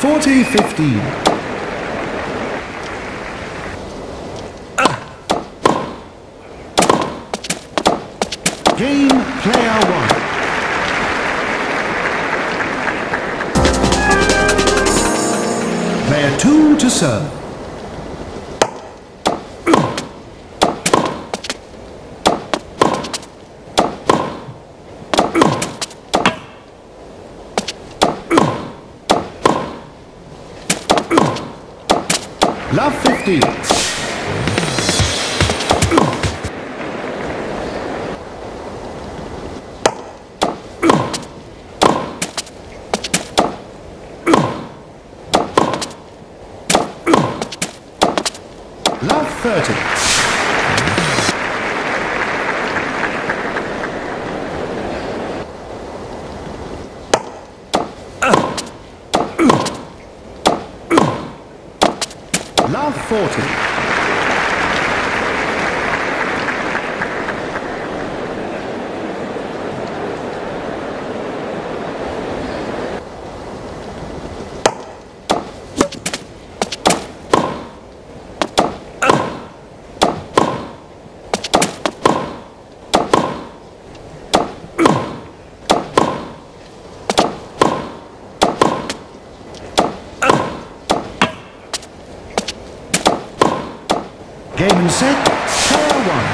40 15. Game player one. Player two to serve. Love 15. Love 30. Love 40. Game and set, player one.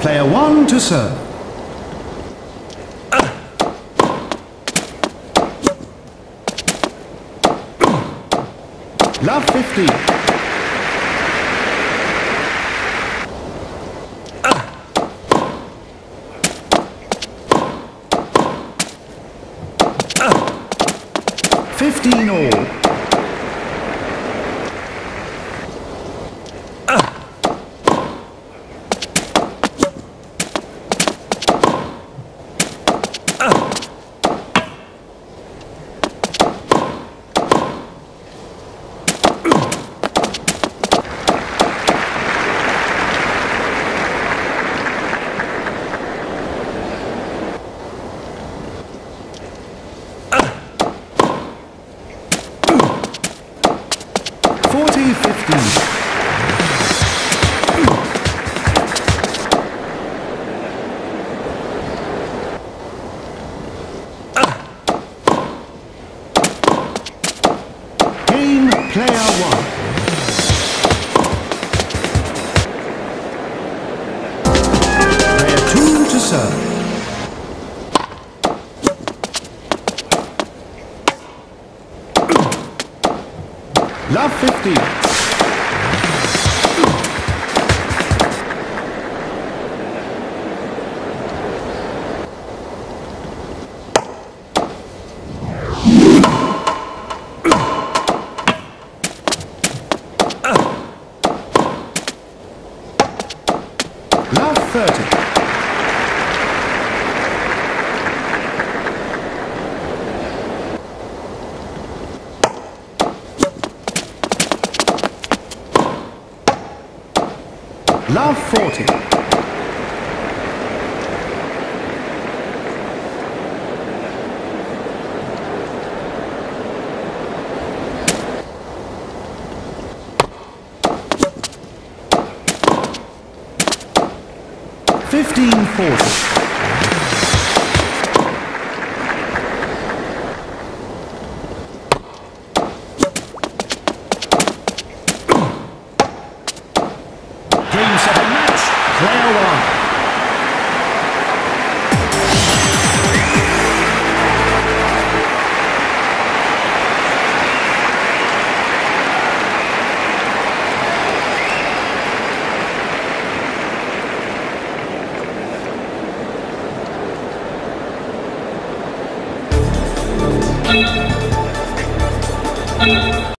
Player one to serve. Love 15. Fifteen all. Serve. Love 15. Love 30. Love 40. 1540. Thank you.